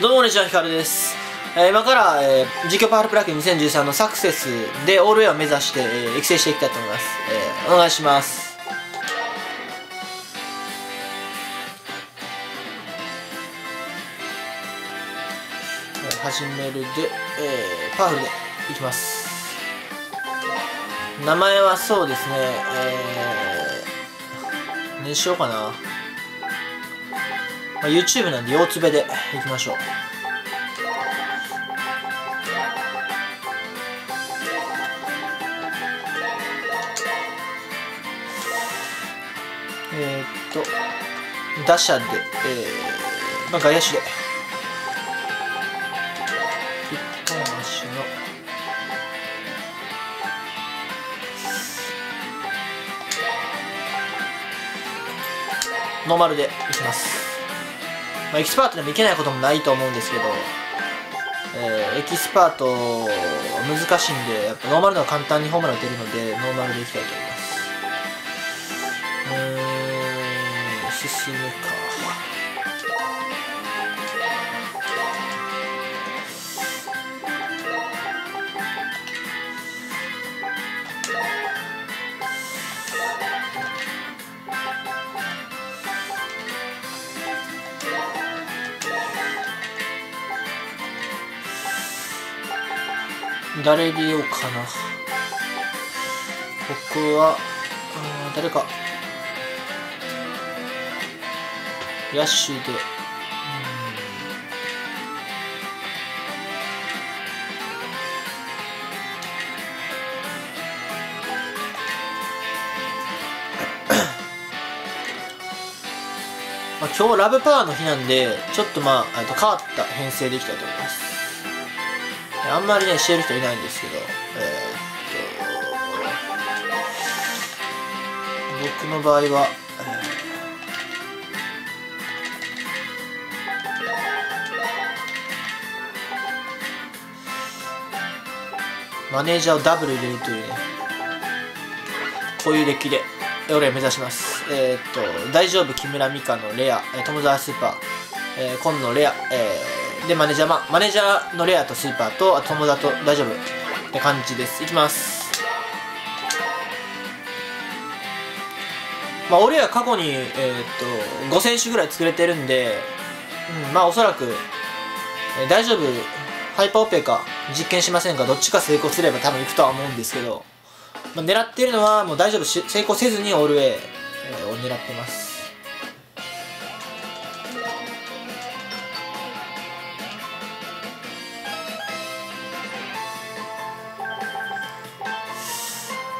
どうもこんにちは、ヒカルです。えー今から、えー、実況パワールプラキン2013のサクセスでオールウェアを目指して、えー育成していきたいと思います。えーお願いします。始めるで、えーパワフルでいきます。名前はそうですね、えー、にしようかな。まあ、YouTube なんで腰つべでいきましょう。えー、っと、打者で、えー、まあ、外野手で。一本足の、ノーマルでいきます。まあ、エキスパートでもいけないこともないと思うんですけど、えーエキスパート難しいんで、やっぱノーマルのは簡単にホームラン打てるので、ノーマルでいきたいと思います。誰でようかな。僕はうん誰か。野手で。うん。まあ、今日ラブパワーの日なんでちょっとまあと変わった編成でいきたいと思います。あんまりね、してる人いないんですけど、えーっと、僕の場合は、マネージャーをダブル入れるというね、こういうデッキで、俺目指します。えーっと、大丈夫、木村美香のレア、え友沢スーパー、えー、今のレア、えーで、マネージャー、ま、マネージャーのレアとスーパーと、あと友達と大丈夫って感じです。いきます。まあ、俺は過去に、えーっと、5選手ぐらい作れてるんで、うん、まあ、おそらく、えー大丈夫、ハイパーオペか、実験しませんか、どっちか成功すれば多分いくとは思うんですけど、まあ、狙ってるのは、もう大丈夫、成功せずにオールウェイ、を狙ってます。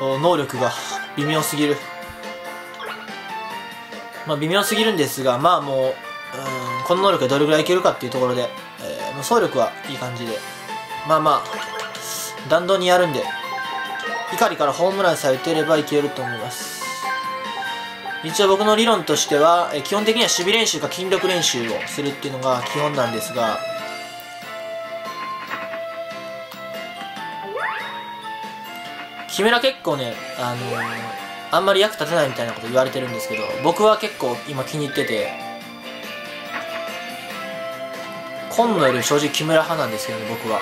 能力が微妙すぎる。まあ微妙すぎるんですがまあもううこの能力がどれぐらいいけるかっていうところで、えーもう走力はいい感じで。まあまあ弾道にやるんで怒りからホームランさえ打てればいけると思います。一応僕の理論としては、えー基本的には守備練習か筋力練習をするっていうのが基本なんですが木村結構ね、あのーあんまり役立たないみたいなこと言われてるんですけど僕は結構今気に入ってて今野より正直木村派なんですけどね僕は。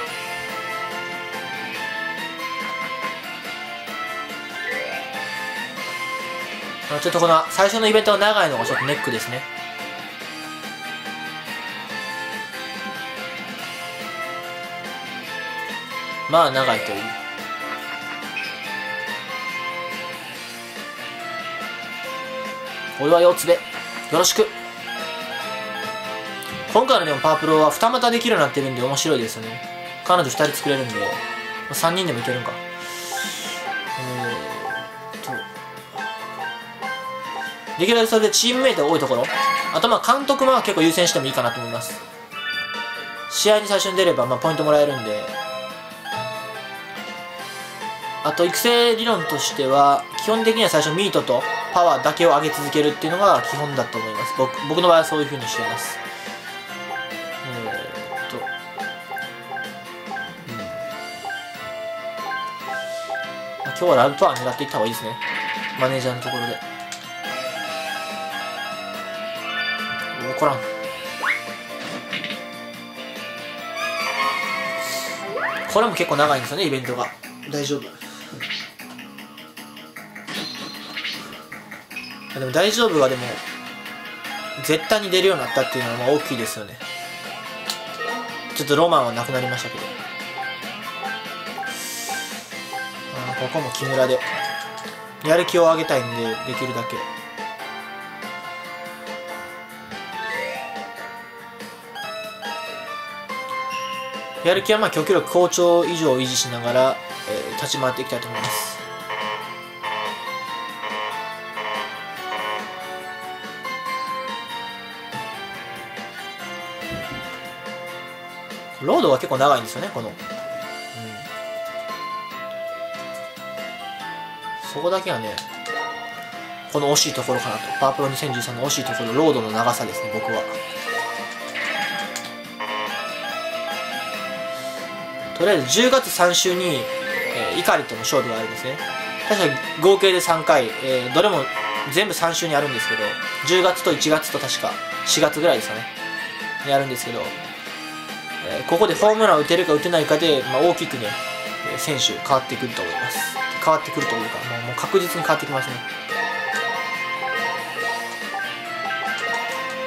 ちょっとこの最初のイベントが長いのがちょっとネックですね。まあ長いという俺は四つでよろしく。今回のでもパワープロは二股できるようになってるんで面白いですよね。彼女二人作れるんで3人でもいけるんか。えーっと。できるだけそれでチームメイトが多いところ。あとまあ監督も結構優先してもいいかなと思います。試合に最初に出ればまあポイントもらえるんで。あと育成理論としては基本的には最初ミートとパワーだけを上げ続けるっていうのが基本だと思います。僕僕の場合はそういう風にしています。えーっと。うん。まあ今日はラブパワー狙っていった方がいいですね。マネージャーのところで。怒らん。これも結構長いんですよねイベントが。大丈夫。でも大丈夫はでも絶対に出るようになったっていうのはまあ大きいですよね。ちょっとロマンはなくなりましたけど。あここも木村で。やる気を上げたいんでできるだけ。やる気はまあ極力好調以上維持しながら、えー、立ち回っていきたいと思います。ロードが結構長いんですよねこの、うん、そこだけはねこの惜しいところかなと。パープロ2013の惜しいところロードの長さですね僕は。とりあえず10月3週に、えー、怒りとの勝負があるんですね。確かに合計で3回、えー、どれも全部3週にあるんですけど10月と1月と確か4月ぐらいですかねやるんですけどえここでホームランを打てるか打てないかで、まあ、大きくね、選手変わってくると思います。変わってくるというか、もうもう確実に変わってきますね。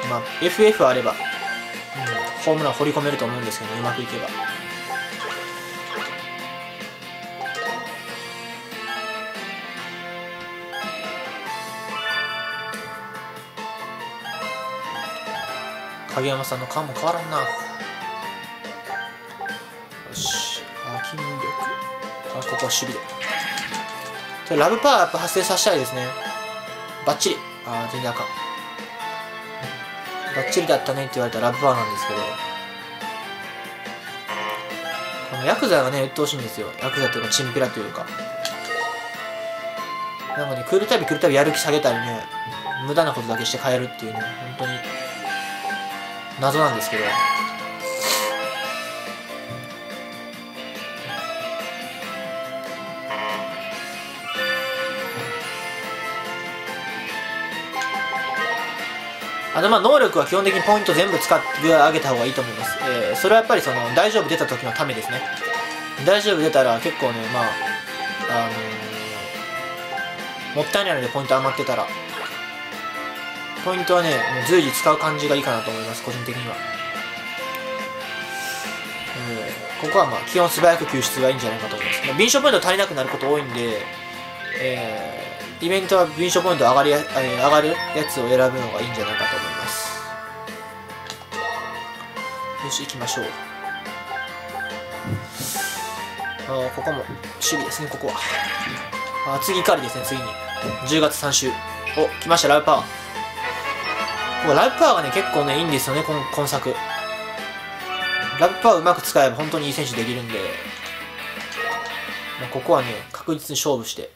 まあ、FF あれば、うん、ホームラン掘り込めると思うんですけど、うまくいけば。影山さんの顔も変わらんな。筋力あここは守備でラブパワーやっぱ発生させたいですね。バッチリ。ああ全然あかん。バッチリだったねって言われたらラブパワーなんですけど。このヤクザがね鬱陶しいんですよ。ヤクザというかチンピラというか。なんかね来るたび来るたびやる気下げたりね無駄なことだけして帰るっていうね本当に謎なんですけど。あのまあ能力は基本的にポイント全部使ってあげた方がいいと思います、えー、それはやっぱりその大丈夫出た時のためですね。大丈夫出たら結構ねまああのー、もったいないのでポイント余ってたらポイントはねもう随時使う感じがいいかなと思います個人的には、えー、ここはまあ基本素早く救出がいいんじゃないかと思います、まあ、敏捷ポイント足りなくなること多いんでえーイベントは敏捷ポイント上がりや、え上がるやつを選ぶのがいいんじゃないかと思います。よし行きましょう。あここも守備ですねここは。あ次怒りですね次に。10月3週。お来ましたライブパワー。ここライブパワーがね結構ねいいんですよね今今作。ラブパワーうまく使えば本当にいい選手できるんで、まあ、ここはね確実に勝負して。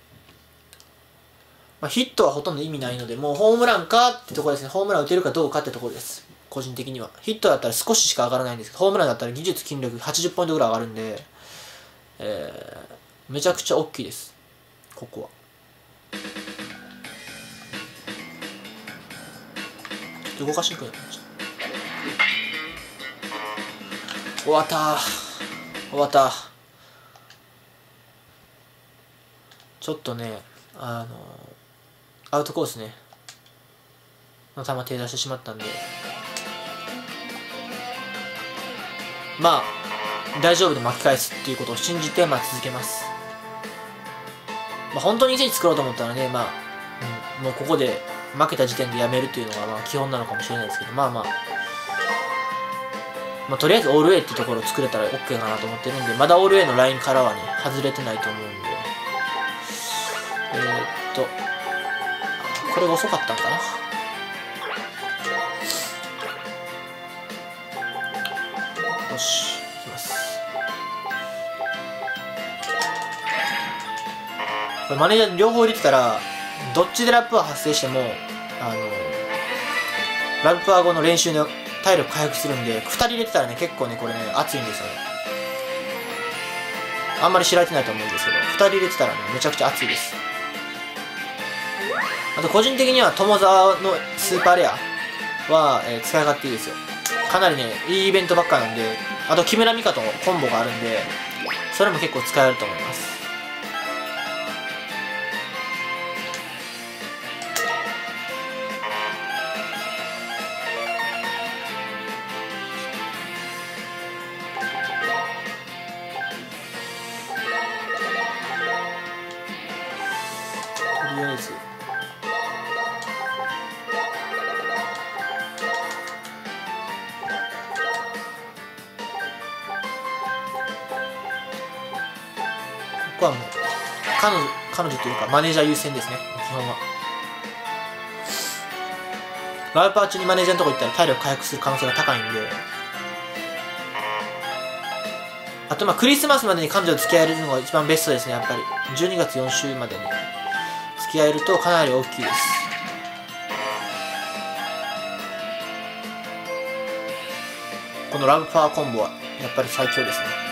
まあ、ヒットはほとんど意味ないので、もうホームランかってところですね。ホームラン打てるかどうかってところです。個人的には。ヒットだったら少ししか上がらないんですけど、ホームランだったら技術、筋力80ポイントぐらい上がるんで、えー、めちゃくちゃ大きいです。ここは。ちょっと動かしにくいな。終わった終わったちょっとね、あのアウトコースね。の球手出してしまったんで。まあ大丈夫で巻き返すっていうことを信じてまあ続けます。まあ本当に1位作ろうと思ったらねまあ、うん、もうここで負けた時点でやめるっていうのがまあ基本なのかもしれないですけどまあまあ。まあ、とりあえずオール A ってところを作れたら OK かなと思ってるんで、まだオール A のラインからはね、外れてないと思うんで、えー、っと、これが遅かったんかな。よしいきます。これマネージャー両方入れてたらどっちでラップは発生してもあのラップワー後の練習の体力回復するんで2人入れてたらね結構ねこれね熱いんですよ。ねあんまり知られてないと思うんですけど2人入れてたらねめちゃくちゃ熱いです。あと個人的には友沢のスーパーレアは、えー、使い勝手いいですよ。かなりねいいイベントばっかなんであと木村美香とコンボがあるんでそれも結構使えると思います。マネージャー優先ですね。基本は。ライパー中にマネージャーのとこ行ったら体力回復する可能性が高いんで。あとまあクリスマスまでに彼女と付き合えるのが一番ベストですね。やっぱり。12月4週までに。付き合えるとかなり大きいです。このラブパワーコンボはやっぱり最強ですね。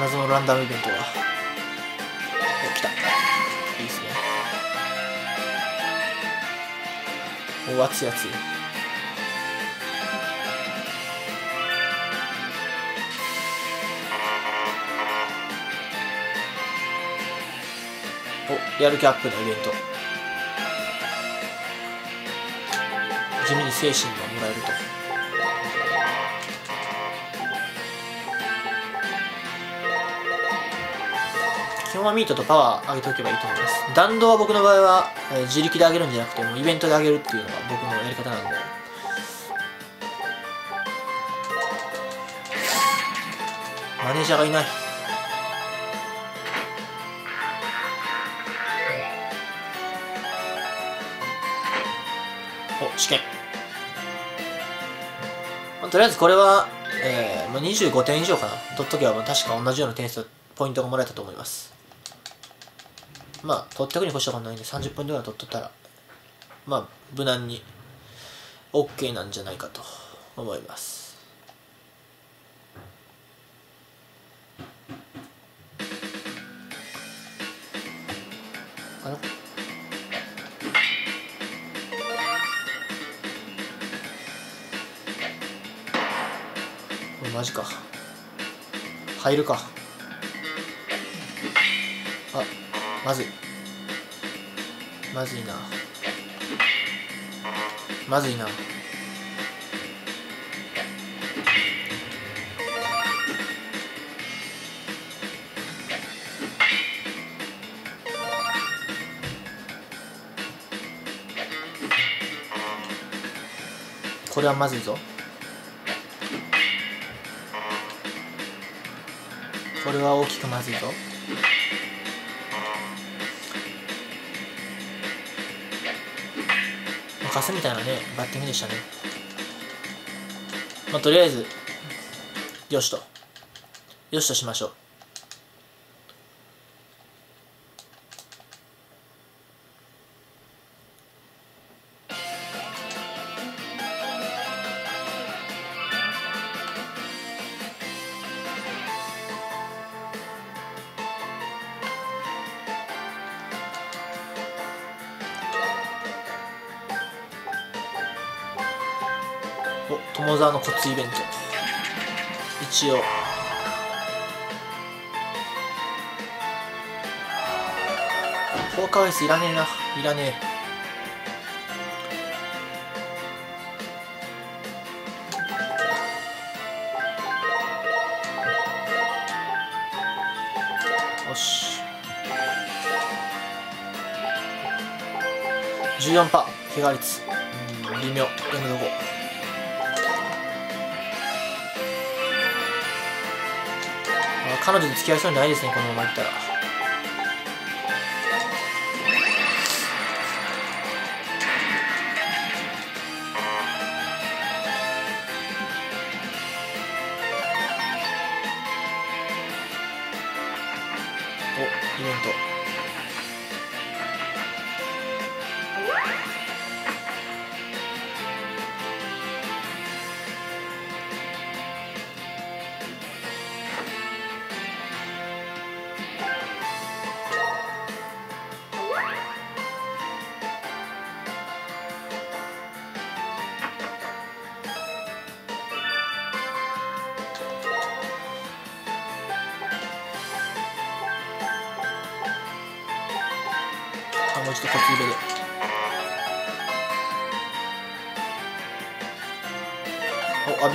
謎のランダムイベントが。お来た。いいですね。お熱い熱い。おやる気アップのイベント。地味に精神がもらえると。基本はミートとパワー上げておけばいいと思います。弾道は僕の場合は、えー自力で上げるんじゃなくてもうイベントで上げるっていうのが僕のやり方なんで。マネージャーがいない。お試験。まあとりあえずこれは、えーもう25点以上かな。取っとけば確か同じような点数ポイントがもらえたと思います。まあ取ってくに越したことないんで30ポイントぐらい取っとったらまあ無難に OK なんじゃないかと思います。これマジか。入るか。あ。まずい。まずいな。まずいな。これはまずいぞ。これは大きくまずいぞ。まあカスみたいなねバッティングでしたね。まあとりあえずよしと。よしとしましょう。ツイベント。一応。フォーカーフェイスいらねえな。いらねえ。よし。14%パー。怪我率。うん微妙。やめとこう彼女と付き合いそうにないですねこのままいったら。おイベント。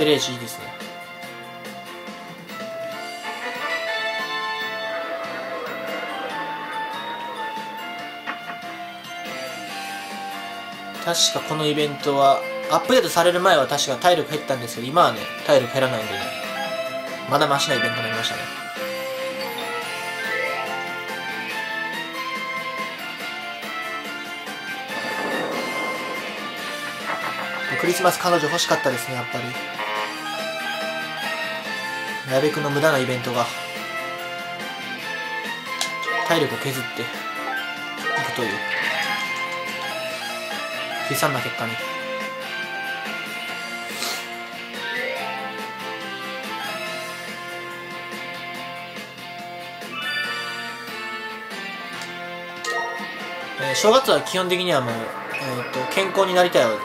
おアベレージいいですね。確かこのイベントはアップデートされる前は確か体力減ったんですけど今はね体力減らないんでね。まだマシなイベントになりましたね。クリスマス彼女欲しかったですねやっぱり。矢部君の無駄なイベントが体力を削っていくという悲惨な結果に。えー正月は基本的にはもう、えー、と健康になりたいを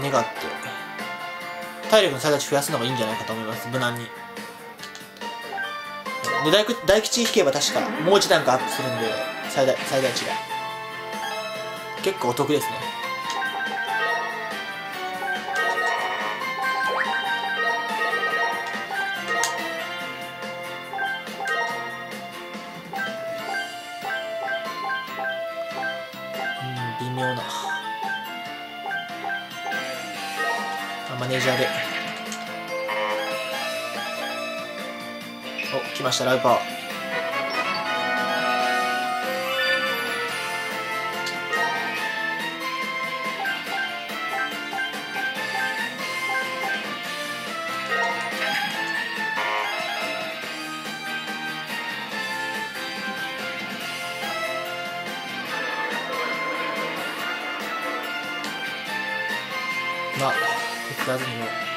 願って体力の最大値増やすのがいいんじゃないかと思います無難に。で大吉大吉引けば確かもう一段階アップするんで最大最大値が。結構お得ですね。ましたラウパー。まあ手伝わずにも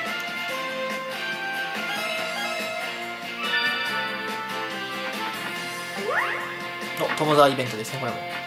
の友沢イベントですねこれも。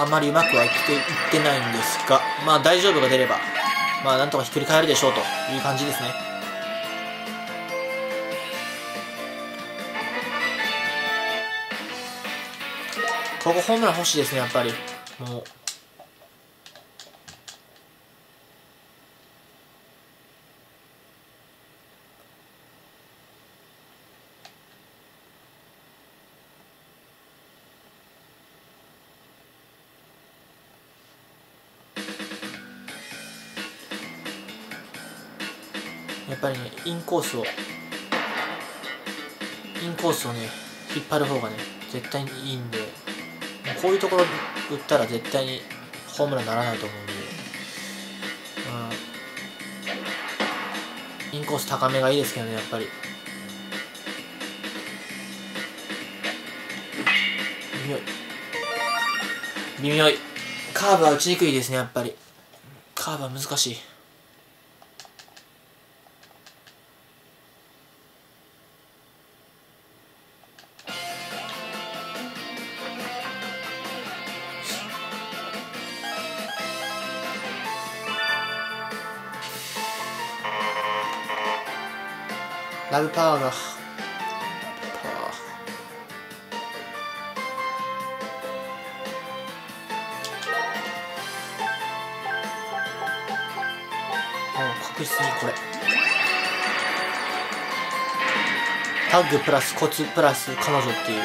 あまりうまくはいっていってないんですがまあ大丈夫が出ればまあなんとかひっくり返るでしょうという感じですね。ここホームラン欲しいですねやっぱり。もうコースをインコースをね引っ張る方がね絶対にいいんでこういうところ打ったら絶対にホームランにならないと思うんで、うん、インコース高めがいいですけどねやっぱり。微妙。い微妙。いカーブは打ちにくいですねやっぱり。カーブは難しい。ラブパワーがパワーもう確実にこれ。タッグプラスコツプラス彼女っていう。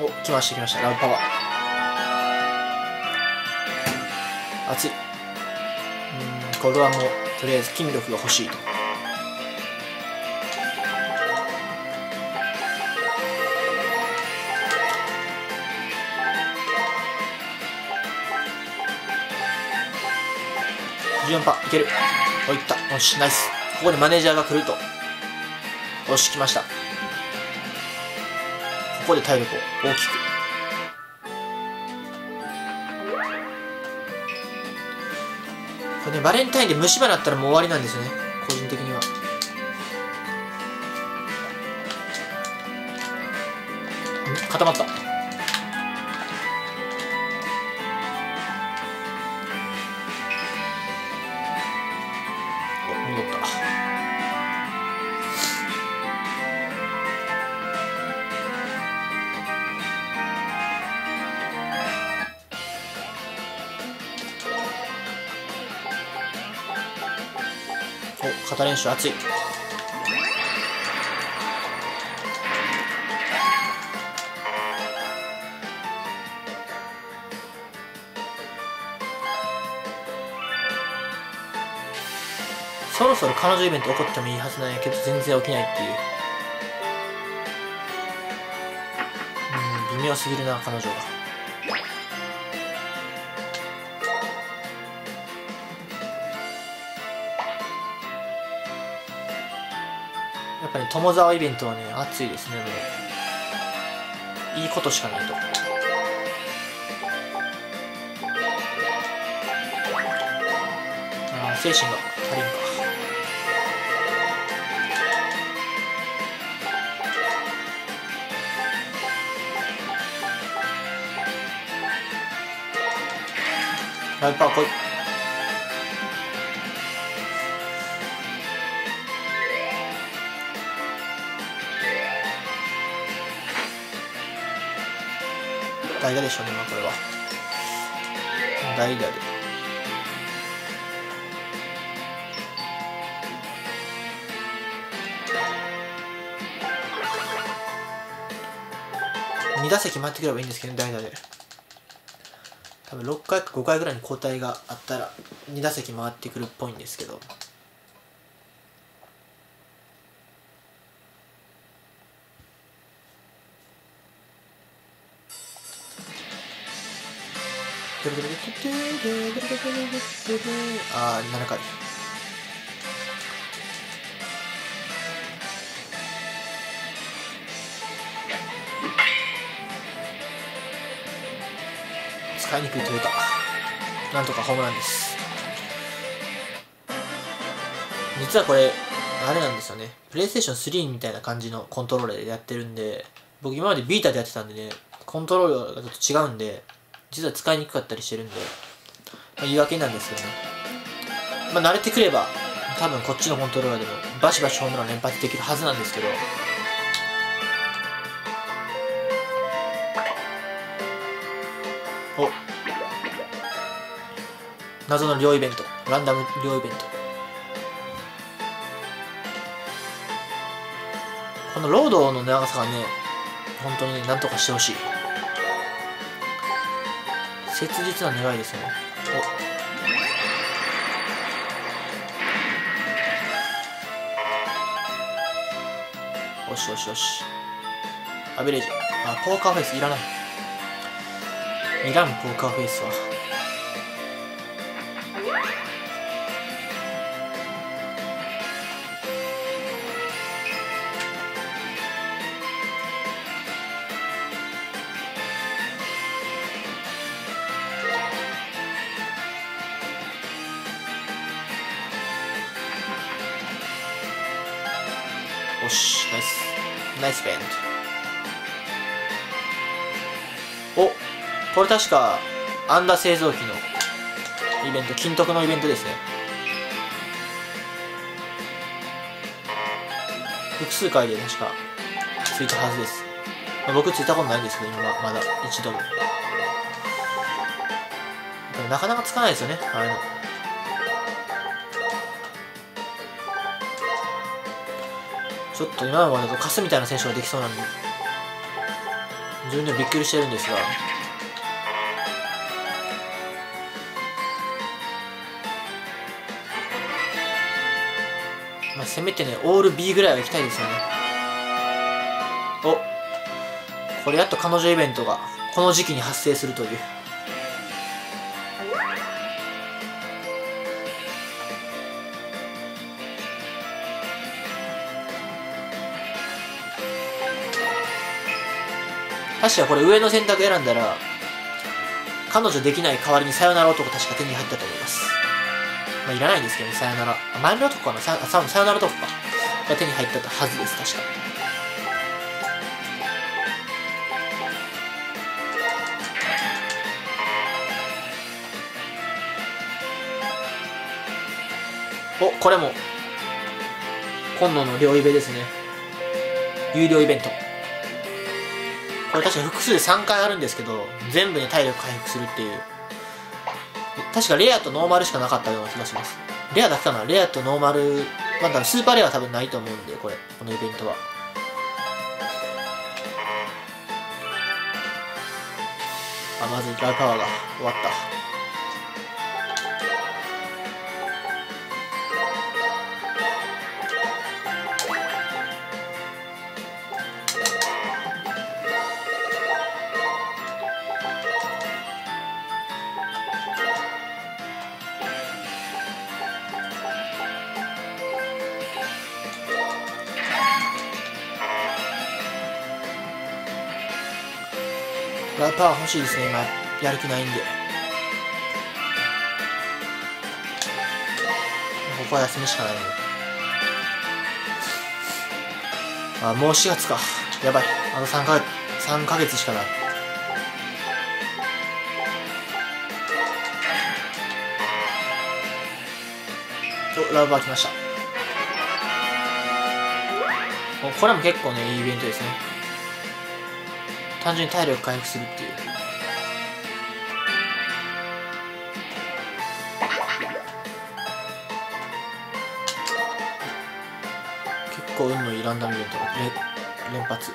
お来ました来ました。ラブパワー。熱い。これはもうとりあえず筋力が欲しいと。14パいける。おいった。よしナイス。ここでマネージャーが来ると。よし来ました。ここで体力を大きく。ねバレンタインで虫歯だったらもう終わりなんですよね。個人的には。固まった。お肩練習熱い。そろそろ彼女イベント起こってもいいはずなんやけど全然起きないっていう。うん微妙すぎるな彼女がぱり、ね、友沢イベントはね熱いですねもう。いいことしかないと。ああ精神が足りんか。ライパー来い代打でしょうね、まあ、これは。代打で。2打席回ってくればいいんですけど、ね、代打で。多分6回か5回ぐらいに交代があったら2打席回ってくるっぽいんですけど。ああ7回。使いにくいトヨタなんとかホームランです。実はこれあれなんですよね。プレイステーション3みたいな感じのコントローラーでやってるんで僕今までビータでやってたんでねコントローラーがちょっと違うんで実は使いにくかったりしてるんで、まあ、言い訳なんですけどね。まあ慣れてくれば多分こっちのコントローラーでもバシバシホームラン連発できるはずなんですけど。お。謎の両イベント。ランダム両イベント。このロードの長さがね本当にねなんとかしてほしい。切実な願いですね。お。よしよしよし。アベレージ。あポーカーフェイスいらない。いらんポーカーフェイスは。よしナイス。ナイスベント。おこれ確かアンダ製造機のイベント金徳のイベントですね。複数回で確かついたはずです、僕ついたことないんですけど今はまだ一度もなかなかつかないですよねああいうの。ちょっと今までだとカスみたいな選手ができそうなんで。自分でもびっくりしてるんですが。まあ、せめてねオール B ぐらいは行きたいですよね。お。これやっと彼女イベントがこの時期に発生するという。確かこれ上の選択選んだら彼女できない代わりにさよなら男確か手に入ったと思います。まあいらないんですけどねさよなら。前の男かなさささよなら男かが手に入ったはずです確かおこれも今度の両イベですね。有料イベント。これ確か複数で3回あるんですけど全部に体力回復するっていう。確かレアとノーマルしかなかったような気がします。レアだけかなレアとノーマルまだスーパーレアは多分ないと思うんでこれこのイベントは。あまずライパワーが終わった。パー欲しいですね今。やる気ないんで。ここは休みしかないねあもう4月か。やばい。あと3か月3ヶ月しかない。おラブバー来ました。これも結構ねいいイベントですね。単純に体力回復するっていう。結構運のいいランダムイベント連発。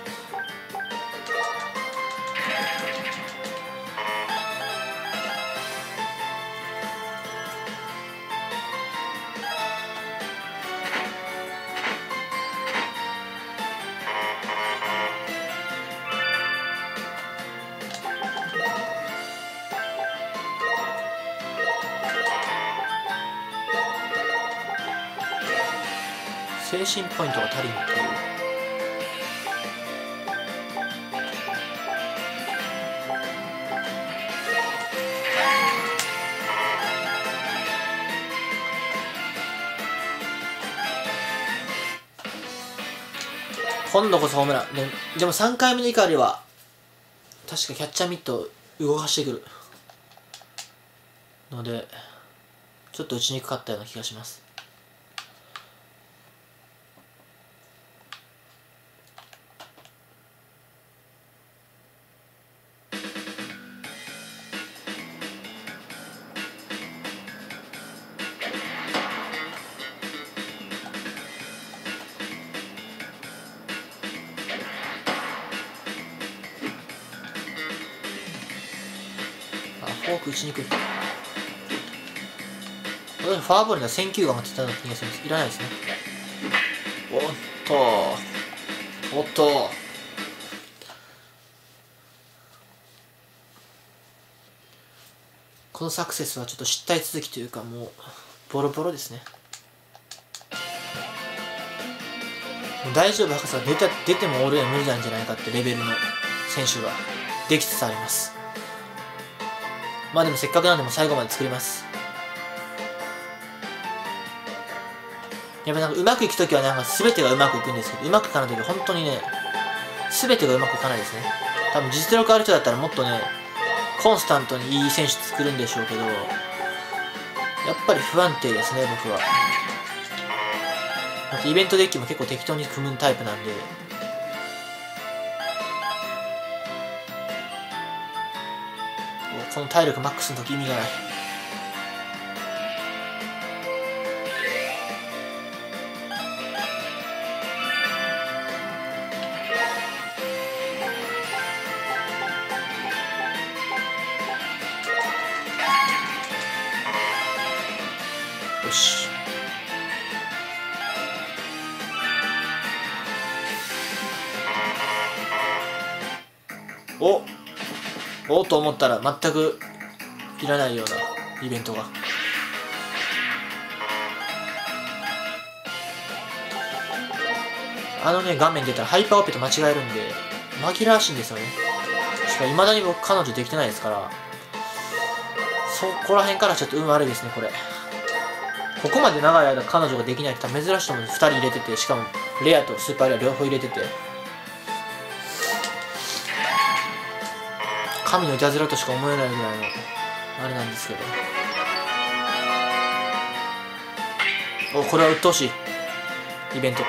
精神ポイントが足りんっていう。今度こそホームラン。ででも3回目の怒りは確かキャッチャーミット動かしてくるのでちょっと打ちにくかったような気がします。フォアボールには選球眼がたような気がするんです。いらないですね。おっと。おっと。このサクセスはちょっと失態続きというかもうボロボロですね大丈夫博士は出た出ても俺は無理なんじゃないかってレベルの選手ができつつありますまあでもせっかくなんでも最後まで作りますやっぱなんかうまくいくときはなんか全てがうまくいくんですけどうまくいかないときは本当にね全てがうまくいかないですね。多分実力ある人だったらもっとねコンスタントにいい選手作るんでしょうけどやっぱり不安定ですね僕は。イベントデッキも結構適当に組むタイプなんで。この体力マックスの時意味がない。思ったら全くいらないようなイベントが。あのね画面出たらハイパーオペと間違えるんで紛らわしいんですよね。しかも未だに僕彼女できてないですからそこら辺からちょっと運悪いですねこれ。ここまで長い間彼女ができないって珍しいと思うんで2人入れててしかもレアとスーパーレア両方入れてて。神のいたずらとしか思えないぐらいのあれなんですけど。おこれは鬱陶しい。イベント。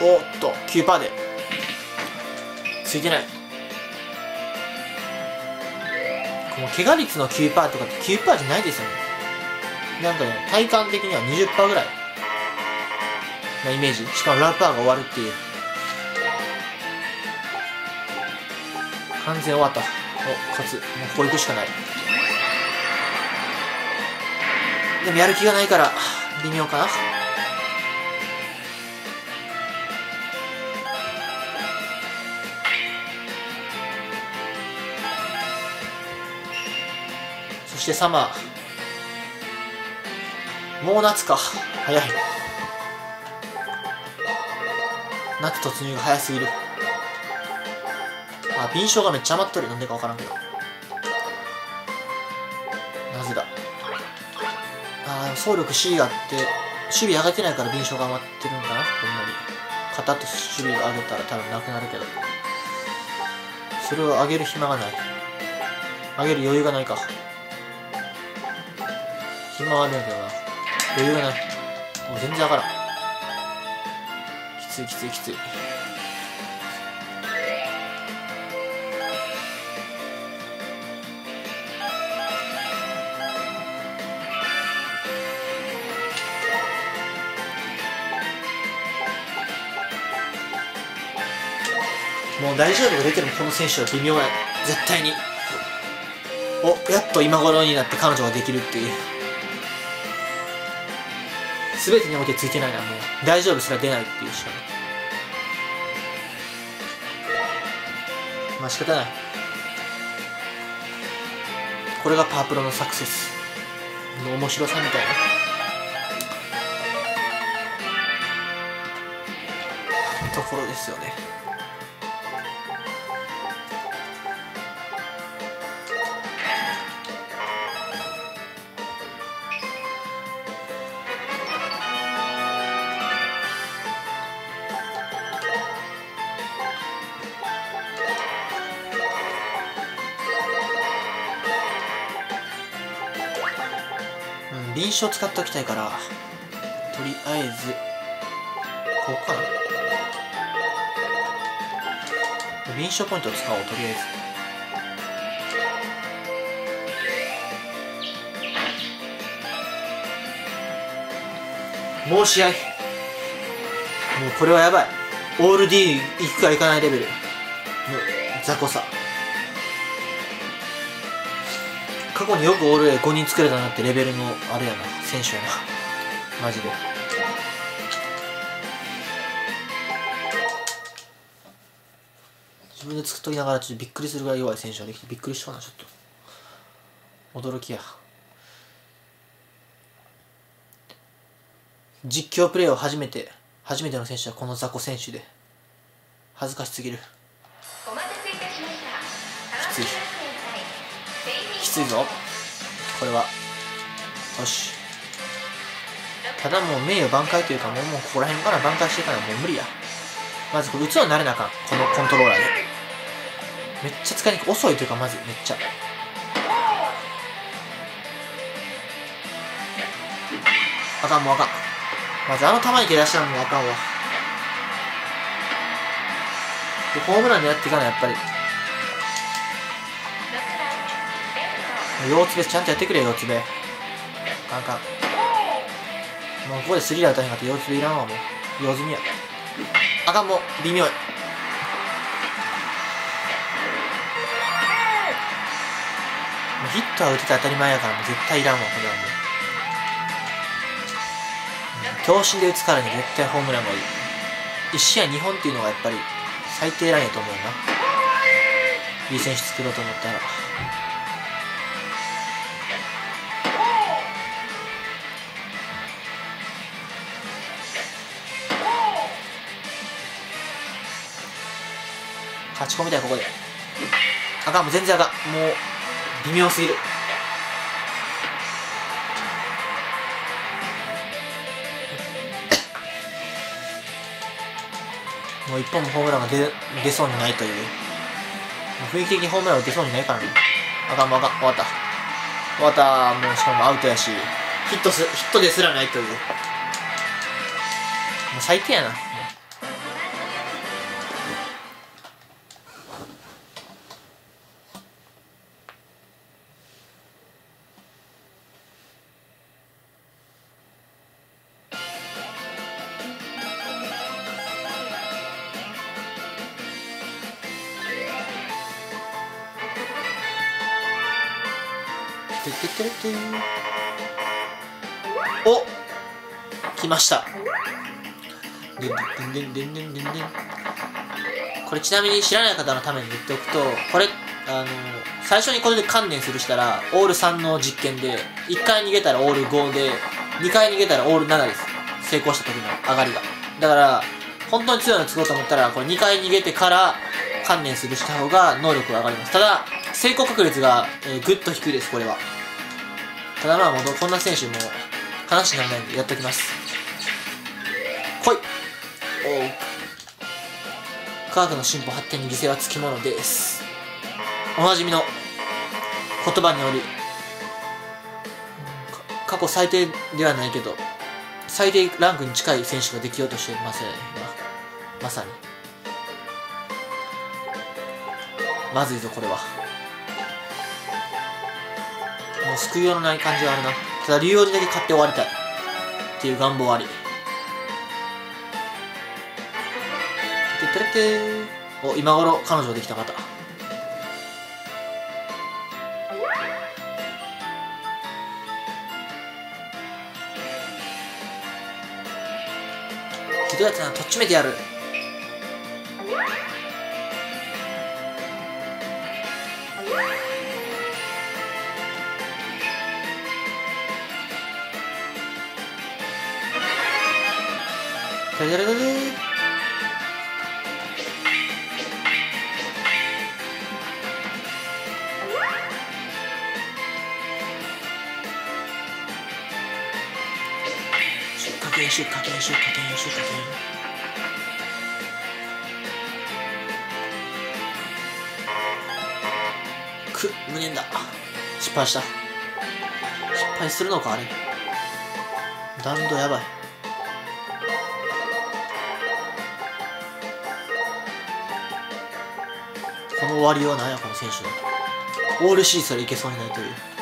おっと9%で。ついてない。この怪我率の9%とかって9%じゃないですよね。なんかね体感的には20%ぐらい。なイメージ。しかもラッパーが終わるっていう。完全終わった。お勝つ。もうここ行くしかない。でもやる気がないから微妙かな。そしてサマー。もう夏か。早い。夏突入が早すぎる。あ敏捷がめっちゃ余っとる。なんでか分からんけど。なぜだ。ああ総力 C があって守備上がってないから敏捷が余ってるんかな。ほんまに。肩と守備を上げたら多分なくなるけど。それを上げる暇がない。上げる余裕がないか。暇はあるんやけどな。余裕がな。いもう全然上がらん。きついきついきつい。もう大丈夫？が出てるこの選手は微妙や。絶対に。おやっと今頃になって彼女ができるっていう。全てにおいてついてないなもう。大丈夫すら出ないっていうしかもまあ仕方ない。これがパープロのサクセス。の面白さみたいな。ところですよね。うん、臨床使っておきたいからとりあえずここかな。臨床ポイントを使おうとりあえず。もう試合もうこれはやばい。オール D 行くか行かないレベル。の雑魚さ。過去によくオール A5 人作れたなってレベルのあれやな選手やな。マジで。自分で作っときながらちょっとびっくりするぐらい弱い選手ができてびっくりしたなちょっと。驚きや。実況プレーを初めて初めての選手はこの雑魚選手で。恥ずかしすぎる。きつい。きついぞこれは。よし。ただもう名誉挽回というかもうもうここら辺から挽回していかないもう無理や。まずこれ打つようになれなあかん。このコントローラーで。めっちゃ使いにくい。遅いというかまずめっちゃ。あかんもうあかん。まずあの球に手出したのもあかんわ。でホームランでやっていかないやっぱり。腰つべちゃんとやってくれよ腰つべ。あかんあかんもうここでスリラーアウトへんかって腰つべいらんわもう。用済みや。あかんもう微妙や。もうヒットは打てて当たり前やからもう絶対いらんわこれはもう。うん強振で打つからに絶対ホームランがいい。1試合2本っていうのがやっぱり最低ラインやと思うな。いい選手作ろうと思ったら。勝ち込みたいここで。あかんもう全然あかん。もう微妙すぎる。もう一本もホームランが出出そうにないという。う雰囲気的にホームラン打てそうにないからね。あかんもうあかん。終わった。終わったもうしかもアウトやし。ヒットすヒットですらないという。もう最低やな。ててってってお来ました。これちなみに知らない方のために言っておくとこれあの最初にこれで観念するしたらオール3の実験で1回逃げたらオール5で2回逃げたらオール7です。成功した時の上がりが。だから本当に強いの作ろうと思ったらこれ2回逃げてから観念するした方が能力が上がります。ただ成功確率が、えー、ぐっと低いですこれは。ただまあもうこんな選手も話にならないんでやっておきます。来い。おう。科学の進歩発展に犠牲はつきものです。おなじみの言葉により。過去最低ではないけど最低ランクに近い選手ができようとしていますよね今まさに。まずいぞこれはもう救いようのない感じはあるな。ただ竜王にだけ勝って終わりたい。っていう願望あり。てってれってーお今頃彼女できたまたひどいやつなとっちめてやる。荷券出荷券く無念だ。失敗した。失敗するのかあれ。弾道やばい。この終わりは何やこの選手の。オール C それいけそうにないという。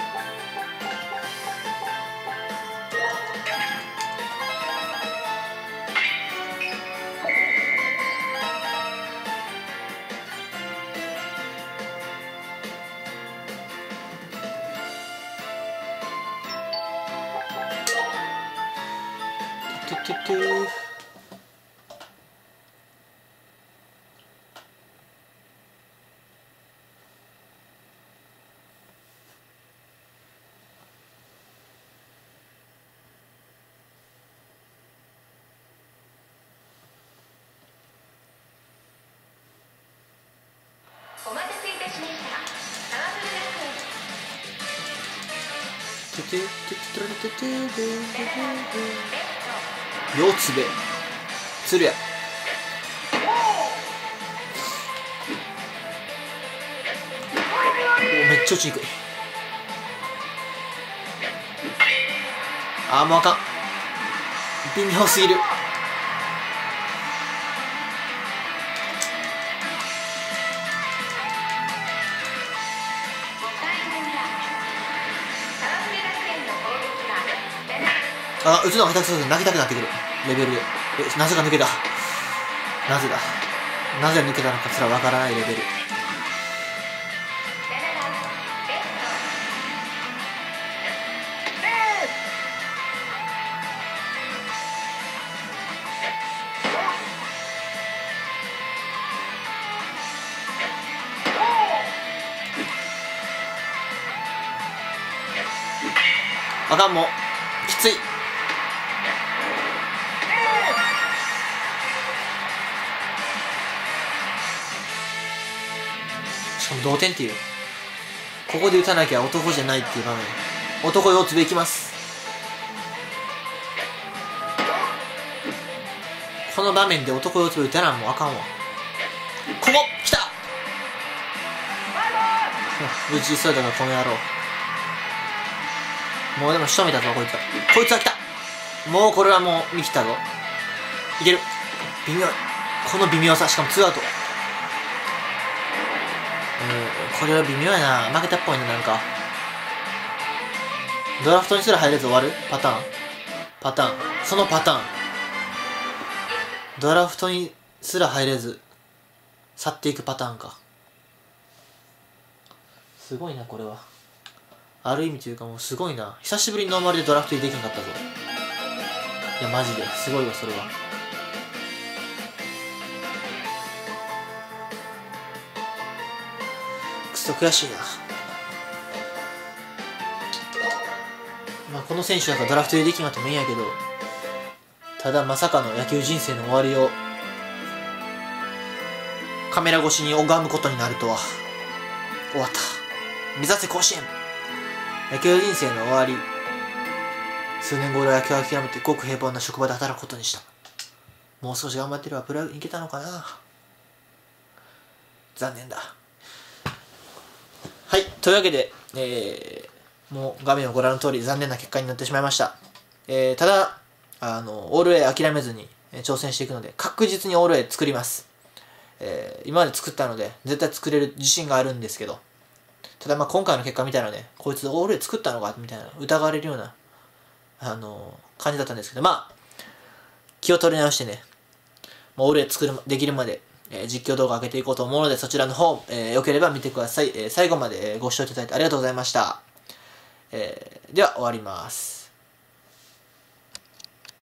両つべ鶴屋めっちゃ落ちにくいあーもうあかん微妙すぎるあ打つのが下手くそで投げたくなってくる。レベルで。えなぜか抜けた。なぜだ。なぜ抜けたのかすらわからないレベル。あかんもきつい。同点っていう。ここで打たなきゃ男じゃないっていう場面。男4つでいきます。この場面で男4つ打たなもうあかんわ。ここ来た！打ち急いだからこの野郎。もうでも仕留めたぞこいつは。こいつは来た。もうこれはもう見切ったぞ。いける。微妙。この微妙さしかもツーアウト。これは微妙やな。負けたっぽいねなんか。ドラフトにすら入れず終わる？パターン。パターン。そのパターン。ドラフトにすら入れず去っていくパターンか。すごいなこれは。ある意味というかもうすごいな。久しぶりにノーマルでドラフトにできんかったぞ。いやマジで。すごいわそれは。くそ悔しいな。まあこの選手なんかドラフトでできんかったもいいんやけどただまさかの野球人生の終わりをカメラ越しに拝むことになるとは。終わった。目指せ甲子園。野球人生の終わり。数年後俺は野球を諦めてごく平凡な職場で働くことにした。もう少し頑張ってればプロ野球に行けたのかな。残念だ。はいというわけで、えー、もう画面をご覧の通り残念な結果になってしまいました、えー、ただあのオール A 諦めずに挑戦していくので確実にオール A 作ります、えー今まで作ったので絶対作れる自信があるんですけどただまあ今回の結果見たらねこいつオール A 作ったのかみたいな疑われるようなあの感じだったんですけどまあ気を取り直してねもうオール A 作るできるまで、え実況動画上げていこうと思うのでそちらの方、えーよければ見てください、え最後までご視聴いただいてありがとうございました、えでは終わります。